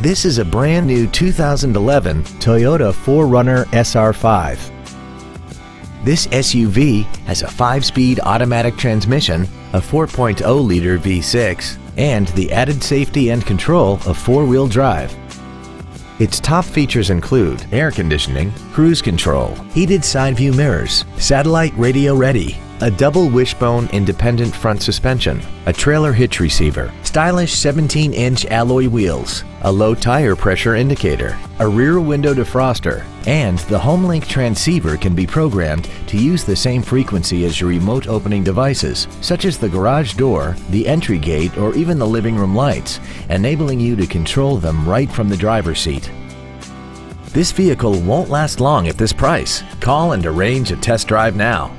This is a brand new 2011 Toyota 4Runner SR5. This SUV has a 5-speed automatic transmission, a 4.0-liter V6, and the added safety and control of four-wheel drive. Its top features include air conditioning, cruise control, heated side view mirrors, satellite radio ready, a double wishbone independent front suspension, a trailer hitch receiver, stylish 17-inch alloy wheels, a low tire pressure indicator, a rear window defroster, and the HomeLink transceiver can be programmed to use the same frequency as your remote opening devices, such as the garage door, the entry gate, or even the living room lights, enabling you to control them right from the driver's seat. This vehicle won't last long at this price. Call and arrange a test drive now.